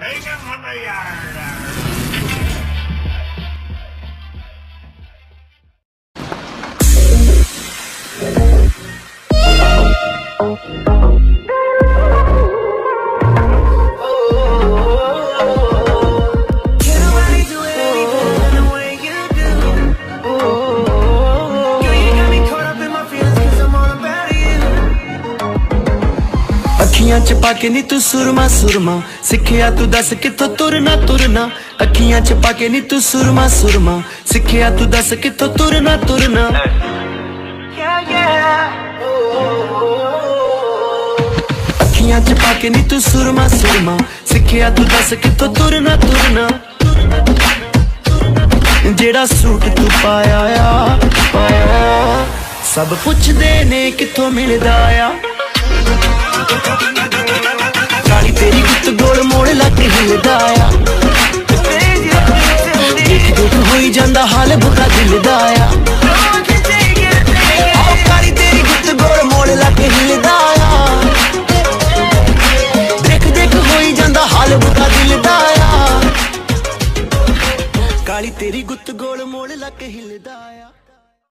Take him from the yard. ਅੱਖੀਆਂ ਚ ਪਾ ਕੇ ਨੀ ਤੂੰ ਸੁਰਮਾ ਸੁਰਮਾ। ਸਿੱਖਿਆ ਤੂੰ ਦੱਸ ਕਿੱਥੋਂ ਤੁਰਨਾ ਤੁਰਨਾ। ਅੱਖੀਆਂ ਚ ਪਾ ਕੇ ਨੀ ਤੂੰ ਸੁਰਮਾ ਸੁਰਮਾ। ਸਿੱਖਿਆ ਤੂੰ ਦੱਸ ਕਿੱਥੋਂ ਤੁਰਨਾ ਤੁਰਨਾ। ਅੱਖੀਆਂ ਚ ਪਾ ਕੇ ਨੀ ਤੂੰ ਸੁਰਮਾ ਸੁਰਮਾ। ਸਿੱਖਿਆ ਤੂੰ ਦੱਸ ਕਿੱਥੋਂ ਤੁਰਨਾ ਤੁਰਨਾ। ਜਿਹੜਾ ਸੂਟ ਤੂੰ ਪਾਇਆ ਆ, ਪਾਇਆ ਸਭ ਪੁੱਛਦੇ ਨੇ ਕਿੱਥੋਂ ਮਿਲਦਾ ਆ। ਹੋਈ ਜਾਂਦਾ ਹਾਲ ਬੁਕਾ ਦਿਲ ਦਾ ਆ। ਆਓ ਕਾਲੀ ਤੇਰੀ ਗੁੱਤ ਗੋਲ ਮੋੜ ਲੱਗ ਹਿਲਦਾ ਆ। ਦੇਖ ਦੇਖ ਹੋਈ ਜਾਂਦਾ ਹਾਲ ਬੁਕਾ ਦਿਲ ਦਾ ਆ। ਕਾਲੀ ਤੇਰੀ ਗੁੱਤ ਗੋਲ ਮੋੜ ਲੱਗ ਹਿਲਦਾ ਆ।